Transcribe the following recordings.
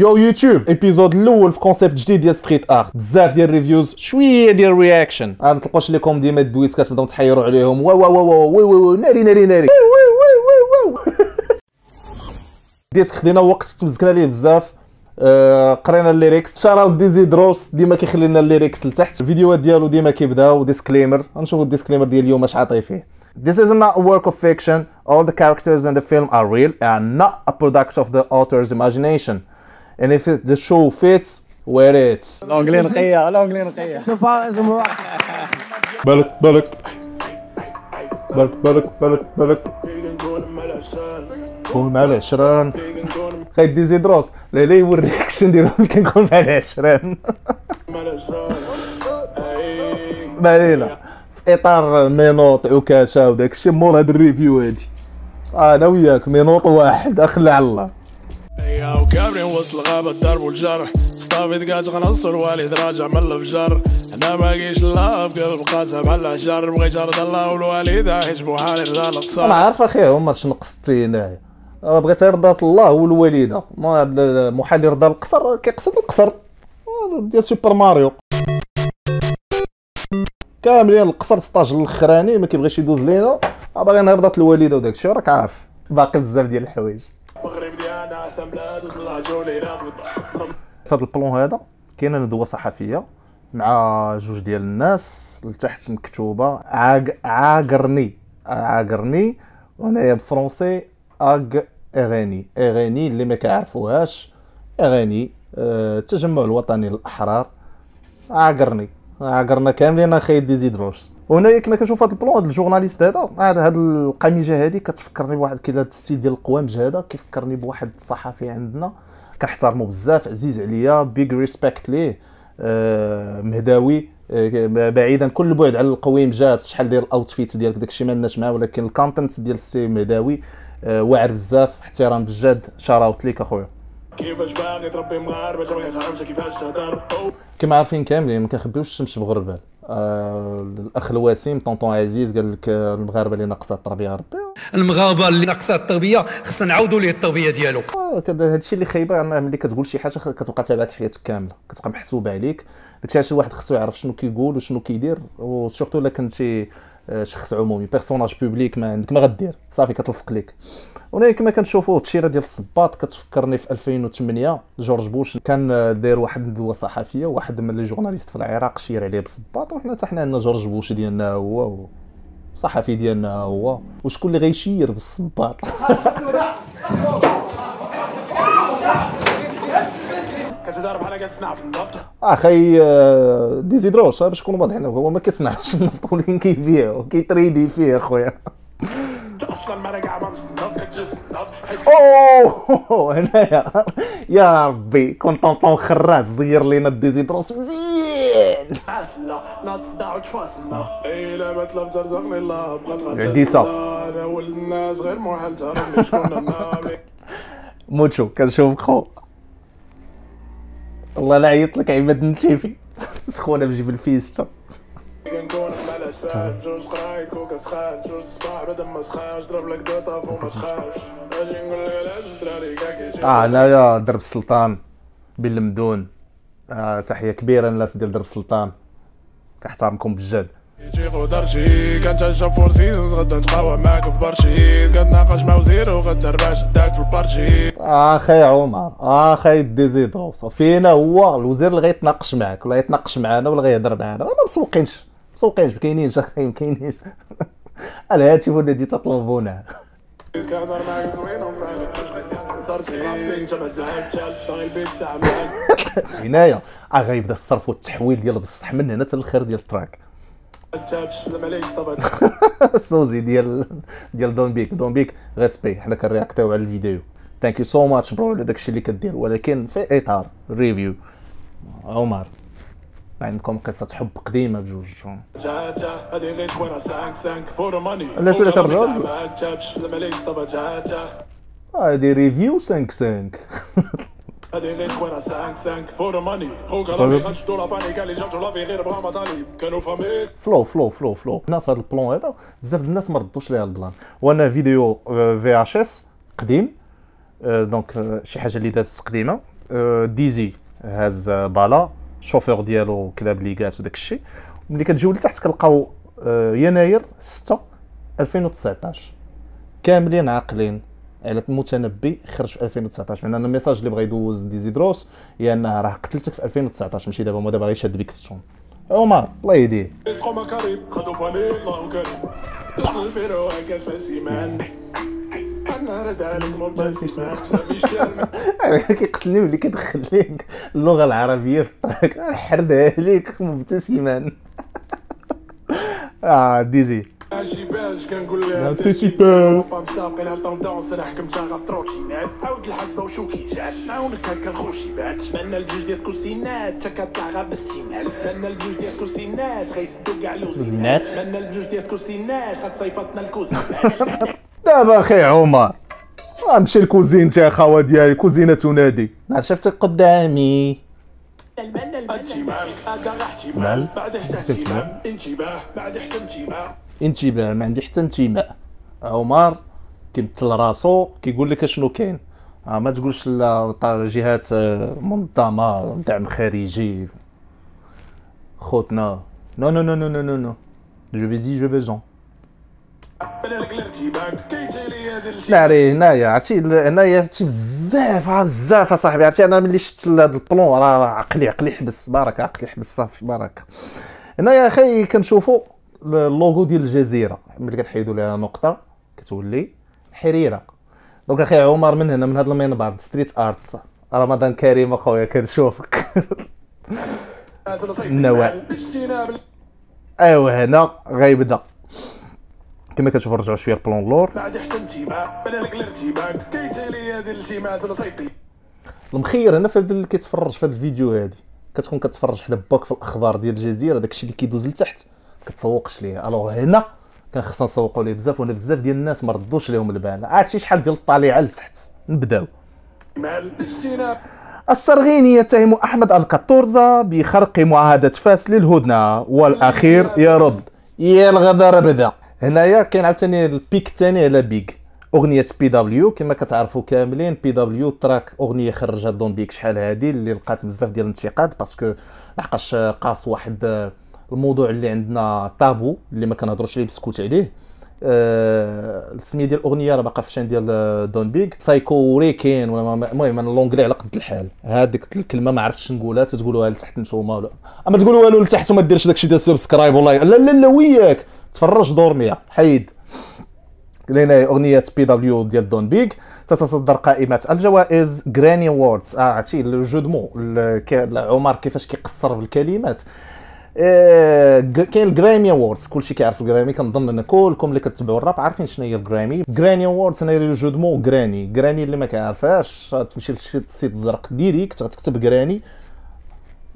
yo YouTube episode الأول في concept جديد ديال street art بزاف ديال reviews شوية ديال reaction ما نطلقوش لكم ديما الدويس كتبداو تحيروا عليهم وا وا وا وا وي وي ناري ناري ناري وي وي وي وي ديت خدينا وقت تمزكنا ليه بزاف قرينا ال lyrics shoutout ديزي دروس ديما كيخلي لنا ال lyrics لتحت الفيديوهات ديالو ديما كيبداو disclaimer غنشوفوا ال disclaimer ديال اليوم اش عاطي فيه This is not a work of fiction. All the characters in the film are real and not a product of the author's imagination. And if it, the show fits, wear it. الانجلي نقيه الانجلي نقيه بالك بالك بالك بالك بالك بالك كون مع العشران خايد ديزي دروس لا لا يوريك شنو نديرو ملي كنكون مع العشران ما علينا في اطار مينوط عكاشه وداك الشيء مور هاد الريفيو هادي أنا وياك مينوط واحد اخلى على الله يا وكابرين وسط الغابة الضرب والجرح. صافي تقاش غنص الوالد راجع من الفجر. أنا ما جيش لا في قلب قاسها بحال الحجر بغيت ارض الله والوالدة حيت بوحالي رضا أنا القصار عارف أخي عمر شنو قصدتي هنايا أه، بغيت يرضى الله والوالدة. محال يرضى القصر كيقصد القصر. أه، ديال سوبر ماريو. كاملين القصر ستاج الأخراني ما كيبغيش يدوز لينا. أه، باغي نرضى الوالدة وداك الشيء راك عارف. باقي بزاف ديال الحوايج. في هذا البلون هذا كاينة ندوة صحفية مع جوج ديال الناس لتحت مكتوبة عاق عاقرني. عاقرني. وهنايا بالفرونسي اغ إغاني. إغاني اللي ما كيعرفوهاش. إغاني. آه، التجمع الوطني للأحرار. عاقرني. عاقرنا كاملين أخي ديزي وهنايا كما كنشوف هذا ال plan هذا ال journaliste هذا هذا هاد القميجة هذه كتفكرني بواحد كي هذا ال style ديال القوامج هذا كيفكرني بواحد الصحفي عندنا كنحترمو بزاف عزيز عليا big respect ليه آه، مهداوي آه، بعيدا كل بعد على القويمجات شحال ديال ال outfit ديالك داكشي ما عندناش معاه ولكن ال content ديال السي مهداوي آه، واعر بزاف احترام بجد shoutout ليك أخويا. كيفاش باغي تربي عرفتها كيفاش تهضر؟ كما عارفين كاملين ما كنخبيوش الشمس بغربال. آه الأخ الوسيم طونطون عزيز قال لك آه، المغاربة اللي ناقصة التربية ربي. المغاربة اللي ناقصة التربية خصنا نعاودوا ليه التربية ديالو. آه، كد- هادشي اللي خايبة انه ملي كتقول شي حاجة كتبقى تابعك حياتك كاملة كتبقى محسوبة عليك. داكشي علاش الواحد خصو يعرف شنو كيقول وشنو كيدير و surtout إلا كنتي آه، شخص عمومي personnage public ما عندك ما غدير. صافي كتلصق ليك. هنا كما كنشوفوا التشيره ديال الصباط كتفكرني في 2008 جورج بوش كان آه، داير واحد الندوه صحفية واحد من les journalistes في العراق شير عليه بالصباط. وحنا حتى حنا عندنا جورج بوش ديالنا هو و- صحفي ديالنا هو. وشكون اللي غيشير بالصباط كتدار بحال كتصنع في النفط أخي آه، ديزيدروس باش نكونوا واضحين هو ما كيصنعش النفط ولكن كيبيعو كيتريدي فيه أخويا. أصلا ما راجع أوه هنايا يا ربي كون طونطون خراس زير لينا الديزيدروس مزيان. حاسنا لا تصدع وتفاصلنا الله بغات عديسة. أنا ولد الناس غير محال تهربني شكون أنا موتشو كنشوفك خو. والله لا عيط لك عماد النتيفي سخونة بجيب الفيستا. كنكون مع العسان جوج قرايد كوكا سخان جوج صباح بدا ما سخانش ضرب لك دو طاف وما تخافش أجي نقول لك علاش الدراري كاع كيجي آه هنايا درب السلطان بالمدون آه تحية كبيرة للناس ديال درب السلطان كنحترمكم بجد. يجي قدرشي كنتعشى فور سيزونز غدا نتقاوى معاك في برشيد كنتناقش مع وزير وغدا ربع شداك في البارشيد آخي عمر آخي ديزيدروس فينا هو الوزير اللي غيتناقش معاك ولا يتناقش معانا ولا غيهضر معانا. ما مسوقينش مسوقينش ما كاينينش أخي ما كاينينش. الذي تطلبونه. كنهضر معاك شاغل بيك ساعة معاك. هنايا آه غيبدا الصرف والتحويل ديال بصح من هنا حتى الآخر ديال ال track. السوزي ديال ديال دون بيك دون بيك respect حنا كنرياكتيو على الفيديو thank you so much bro على داكشي اللي كدير ولكن في اطار review عمر عندكم قصه حب قديمه بجوج لا، تا تا هادي ريفيو 5 5 خوينا سانك سانك فور ماني خوك ربي غنشدو لاباني قال لي جابتو لافي غير بغا ما طالب كانوا فاميك فلو فلو فلو فلو هنا في هذا البلون هذا بزاف الناس ما ردوش ليها البلان وأنا فيديو في اتش اس قديم دونك شي حاجة اللي دازت قديمه ديزي هاز بالا الشوفور ديالو كلاب ليغات وداك الشيء ملي كتجيو لتحت كنلقاو آه، يناير 6 2019 كاملين عاقلين على المتنبي خرج في 2019 معناها الميساج اللي بغا يدوز ديزيدروس هي انه راه قتلتك في 2019 ماشي دابا هو دابا غيشاد بيك ستون عمر الله يهديه. عليك كيقتلني ملي كيدخل ليك؟ اللغة العربية في الطريق. حردها ليك مبتسما آه ديزي. باش كنقول لها Anticipe. فام ساقين على طوندونس أنا حكمتها غطروشينات عاود الحسبه وشو كي جات. عاونك هكا الخوشي بات مالنا الجوج ديال كوسينات تا كطلع غا بالسينات مالنا الجوج ديال كوسينات غيسدو كاع؟ لوزينات. مالنا الجوج ديال كوسينات غتصيفطنا الكوسينات دابا أخي عمر غنمشي لكوزينتي اخاوه ديالي كوزينة تنادي. شفتك قدامي. غا احتمال بعد اهتمام انتباه بعد حتى انتباه ما عندي حتى انتماء عمر كيمثل راسو كيقول لك أشنو كاين؟ آه ما تقولش لا جهات آه، منظمة دعم خارجي خوتنا. نو نو نو نو نو نو نو جو فيزي جو فيزون لا عليه هنايا عرفتي هنايا هادشي بزاف راه بزاف أصاحبي عرفتي أنا ملي شفت هذا البلون راه عقلي عقلي حبس بارك عقلي حبس صافي بارك هنايا أخي كنشوفوا اللوغو ديال الجزيرة. ملي كنحيدوا لها نقطة كتولي حريرة. دونك أخي عمر من هنا من هذا المنبر ستريت ارتس رمضان كريم أخويا كنشوفك. بال- أيوا هنا غيبدأ. كما كتشوفوا رجعوا شوية ال plan لور المخير هنا في هذا اللي كيتفرج في هذا الفيديو هادي. كتكون كتفرج حدا باك في الأخبار ديال الجزيرة داكشي اللي كيدوز لتحت. كتسوقش ليه. alors هنا كان خصنا نسوقوا ليه بزاف وهنا بزاف ديال الناس ما ردوش ليهم البال. عرفتي شحال ديال الطالعه لتحت نبداو. السرغيني يتهم أحمد الكاتورزا بخرق معاهدة فاس للهدنة. والأخير يرد. يا الغدر بدا. هنايا كاين عاوتاني البيك الثاني على بيك. أغنية بي دبليو كما كتعرفوا كاملين بي دبليو تراك أغنية خرجها دون بيك. شحال هادي اللي لقات بزاف ديال الانتقاد باسكو لحقاش قاص واحد الموضوع اللي عندنا طابو اللي ما كنهضروش عليه بسكوت عليه. آه، السمية ديال الأغنية راه باقا في الشان ديال دون بيك سايكو ريكين ولا المهم أنا اللونجلي على قد الحال. هذيك الكلمة ما عرفتش نقولها تتقولوها لتحت نتوما ولا أما تقولوا والو لتحت وما ديرش داكشي ديال subscribe والله. لا لا لا وياك؟ تفرج دورميا حيد. لنا أغنية BW ديال Don Bigg تتصدر قائمة الجوائز Granny Awards آه عرفتي ال jeu de mots عمر كيفاش كيقصر بالكلمات كاين ال Grammy Awards كلشي كيعرف الجرامي كنظن إن كلكم اللي كتبعوا الراب عارفين شنو هي ال Grammy Granny Awards هنا le jeu de mots Granny Granny اللي ما كيعرفهاش تمشي لشي ال site الزرق direct غتكتب granny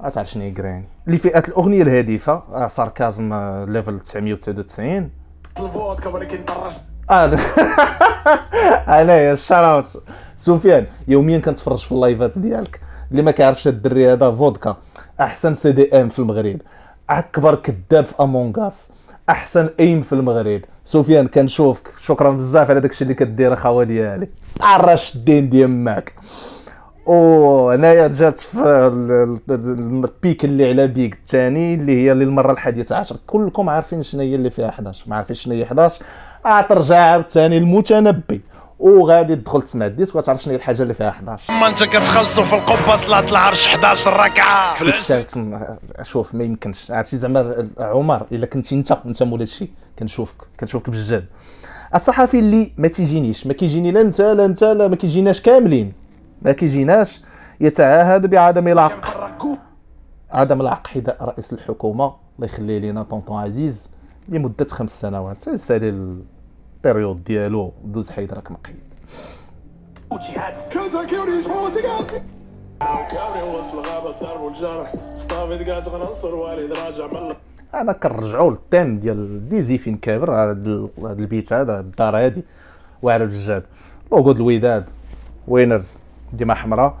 غتعرف شنو هي جراني لفئه الأغنية الهادفة. ساركازم ليفل 999 الفودكا ولكن طرش آه انايا الشراوت سفيان يوميا كنتفرج في اللايفات ديالك. اللي ما كيعرفش الدري هذا فودكا أحسن سي دي ام في المغرب. أكبر كذاب في امونغاس أحسن أيم في المغرب. سفيان كنشوفك شكرا بزاف على داكشي اللي كدير اخاوه ديالي عرش الدين ديال ماك وهنايا جات في ال- ال- البيك اللي على بيك الثاني اللي هي للمرة الحادية عشر. كلكم عارفين شنو هي اللي فيها 11 ما عارفين شنو هي 11 ترجع عاوتاني المتنبي. وغادي تدخل تسمع الديسك وتعرف شنو هي الحاجة اللي فيها 11 ما أنت كتخلصوا في القبه صلاه العرش 11 ركعه شوف ما يمكنش. عرفتي زعما عمر إلا كنتي أنت أنت مول هادشي كنشوفك كنشوفك بجد. الصحفي اللي ما تيجينيش ما كيجيني لا أنت لا أنت لا ما كيجيناش كاملين. ما كيجيناش. يتعاهد بعدم العق عدم العق حذاء رئيس الحكومة الله يخلي لينا طونطون عزيز لمدة خمس سنوات. سالي البيريود ديالو دوز حيد راك مقيد. أنا كنرجعوا للتيم ديال ديزي فين كابر هذا البيت هذا الدار هادي واعر الجاد لوغو الوداد وينرز ديما حمراء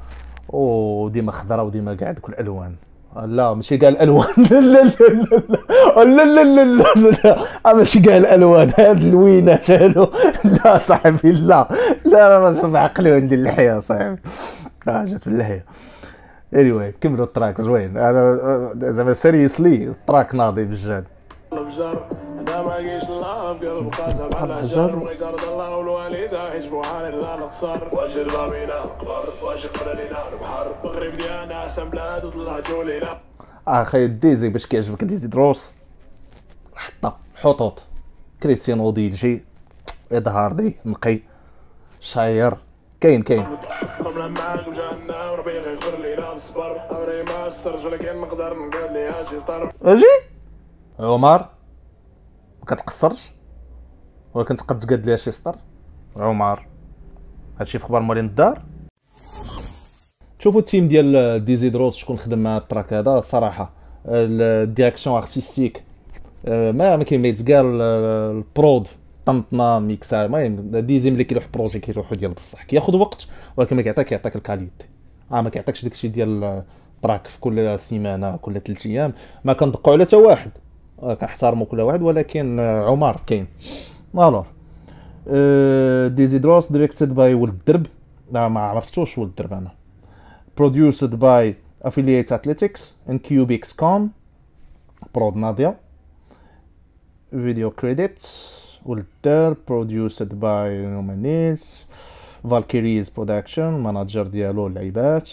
وديما خضراء وديما كاع دوك الالوان لا ماشي قال الوان لا لا لا لا لا لا لا ماشي قال الالوان هاد الوينات هادو لا صاحبي لا لا راه بعقلي وندير اللحيه صاحبي آه جات باللحيه anyway كملوا التراك زوين أنا زعما سيريسلي التراك ناضي بجد حالي لا البحر المغرب ديالنا احسن بلاد لينا أخي ديزي باش كيعجبك ديزي دروس؟ حطه حطوط. كريستيانو ديلجي اظهاردي نقي. شاير. كاين كاين. رمنا معاك وجانا وربي غيغفر لينا بالصبر عمري ما استرج ولكن نقدر نقول ليها شي سطر أجي؟ عمر؟ ما كتقصرش؟ ولكن تقد تقاد ليها شي سطر عمر. هادشي في أخبار مالين الدار. شوفوا ال team ديال Dizzy DROS شكون خدم مع ال track هذا. صراحة ال direction artistique آه، ما ما كاين ما يتقال آه، ال prod طنطنا ميكسا. المهم Dizzy ملي كيروح projet كيروحوا ديال بصح كياخذ وقت ولكن ما كيعطيك يعطيك ال qualité. آه ما كيعطيكش داكشي ديال ال track في كل سيمانة كل ثلاث أيام. ما كندقوا على حتى واحد. آه، كنحترموا كل واحد ولكن آه، عمر كاين. الوغ ديزيدروس ديريكتد باي ولد الدرب لا ما عرفتوش ولد الدرب أنا. Produced by Affiliate Athletics and CubixCon برود ناديا فيديو كريديت ولدر produced by نومانيز فالكيريز برودكشن ماناجر ديالو اللعيبات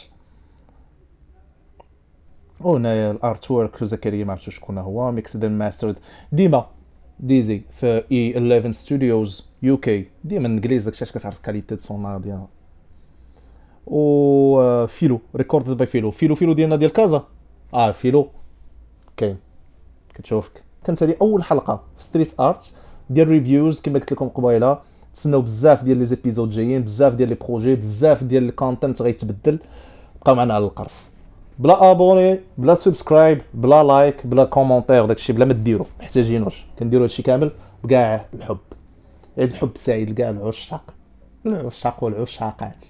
وهنايا ال artwork زكريا ما عرفتش شكون هو mixed and mastered ديما ديزي في A11 Studios UK ديما انجليز داكشي كتعرف qualité son ديالها. و فيلو recorded by فيلو. فيلو فيلو ديالنا ديال كازا. آه فيلو. كاين. كتشوفك. كانت هذه أول حلقة في street art ديال reviews كما قلت لكم قبيلة تسناو بزاف ديال les épisodes جايين بزاف ديال les projets بزاف ديال ال content غيتبدل. بقاو معنا على القرص. بلا abonnés بلا subscribe بلا like بلا commentaire داكشي بلا ما ديرو محتاجينوش كنديرو هادشي كامل بكاع الحب. عيد الحب سعيد لكاع العشاق. العشاق والعشاقات.